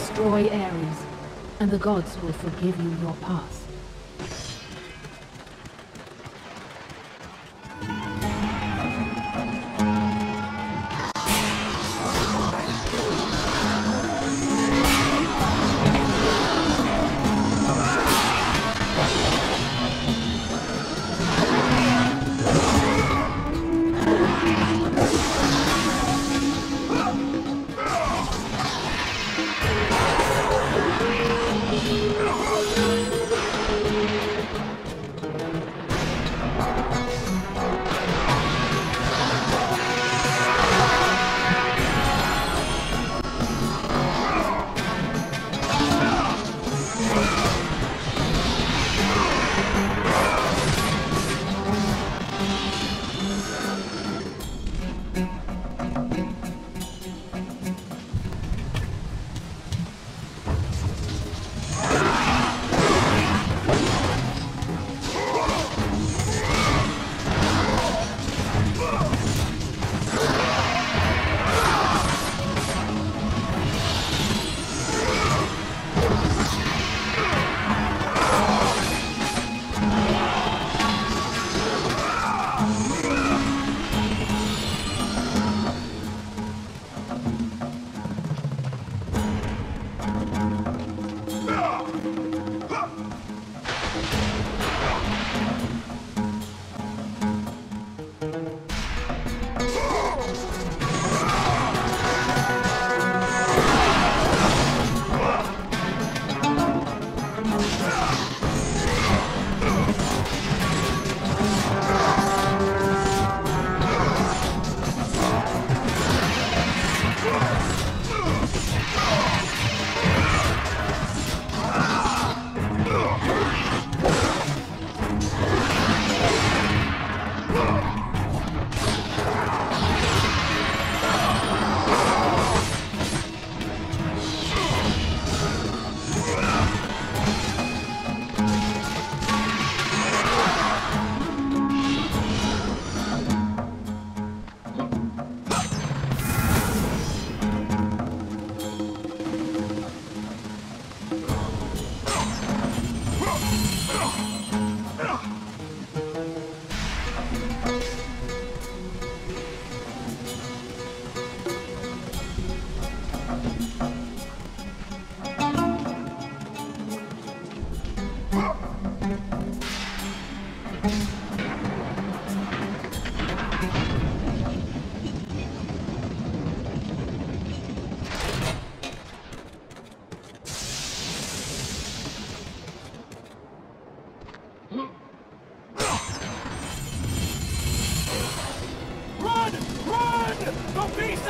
Destroy Ares, and the gods will forgive you your past.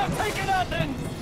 The beasts have taken Athens!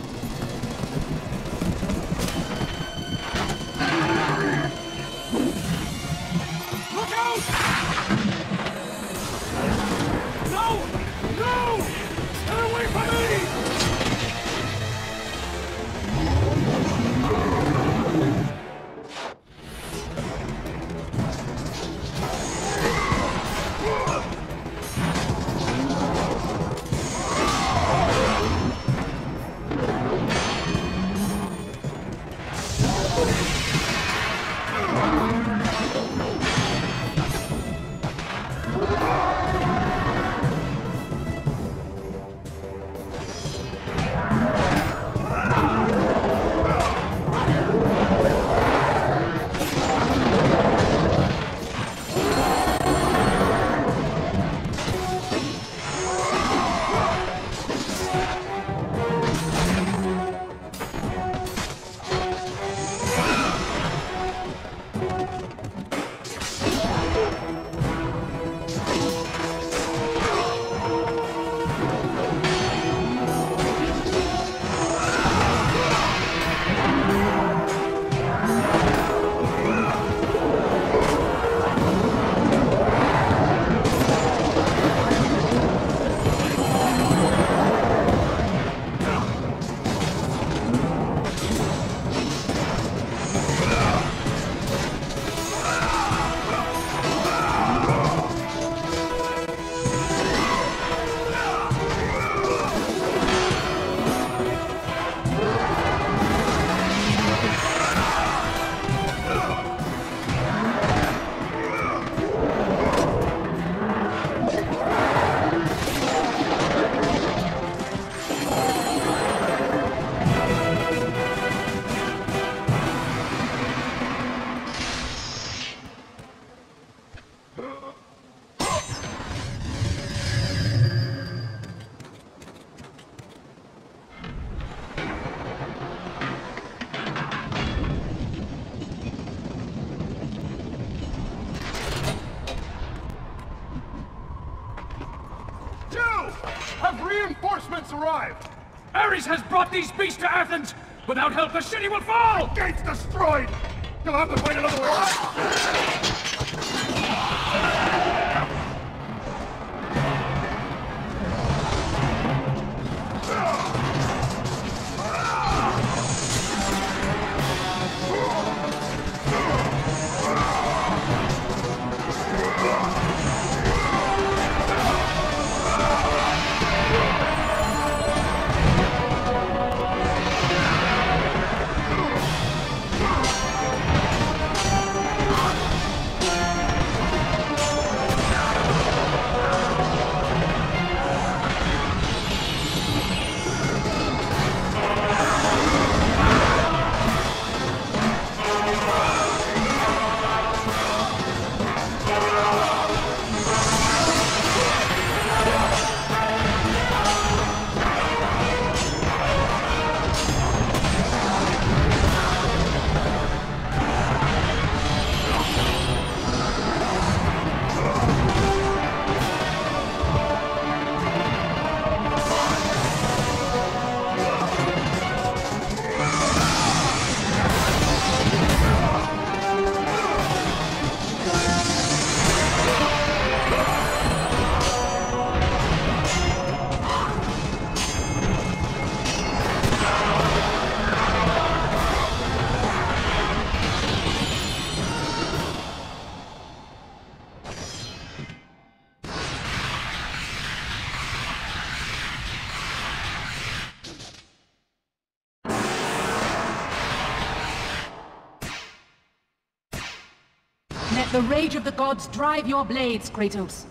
Reinforcements arrived! Ares has brought these beasts to Athens! Without help, the city will fall! Gates destroyed! You'll have to find another way! Let the rage of the gods drive your blades, Kratos.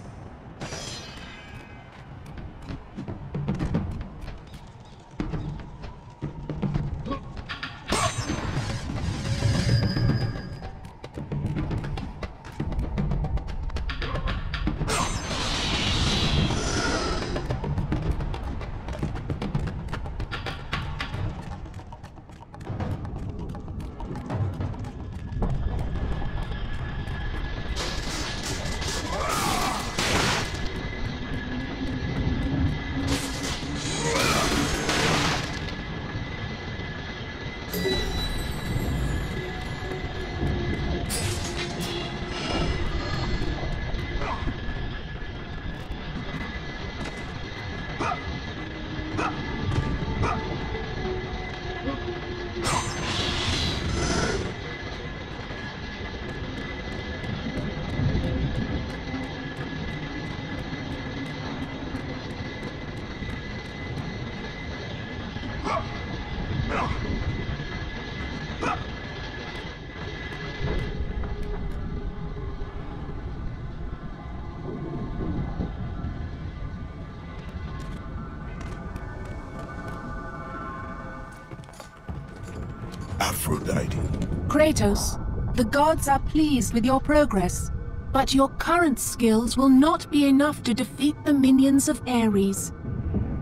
Kratos, the gods are pleased with your progress, but your current skills will not be enough to defeat the minions of Ares.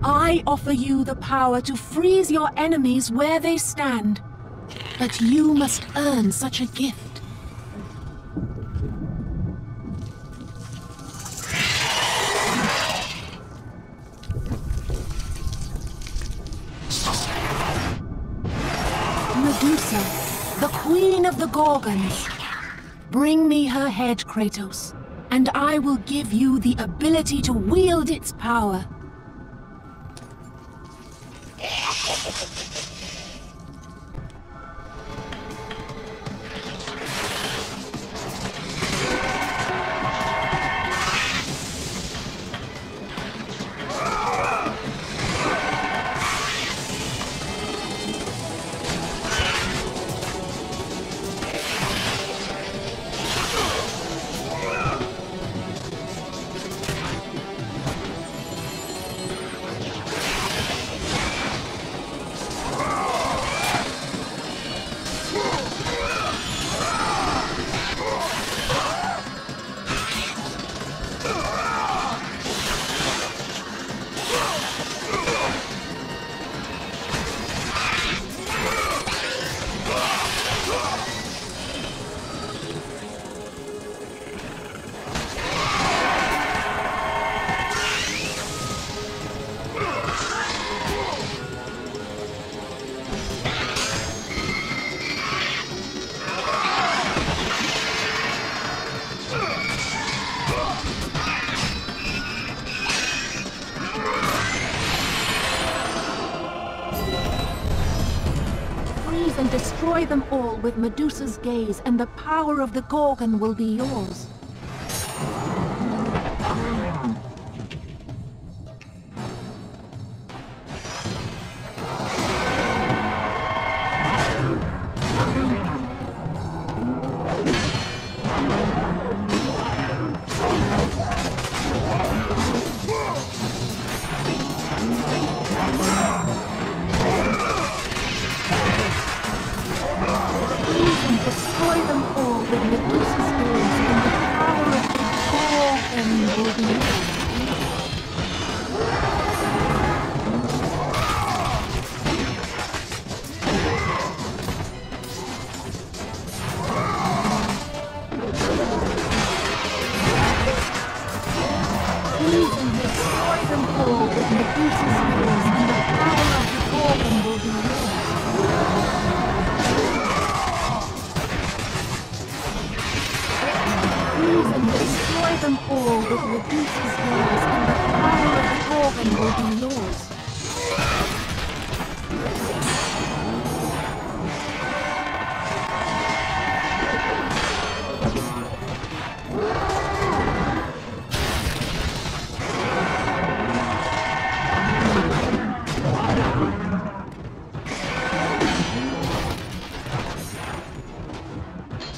I offer you the power to freeze your enemies where they stand, but you must earn such a gift. Gorgons. Bring me her head, Kratos, and I will give you the ability to wield its power. Them all with Medusa's gaze, and the power of the Gorgon will be yours. Please and destroy them all with Medusa's gaze, and the power of the Gorgon will be yours.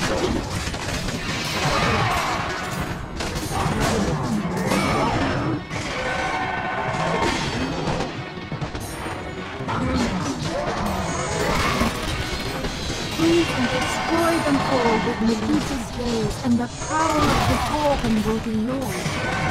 Please with Medusa's gaze, and the power of the Gorgon will be yours.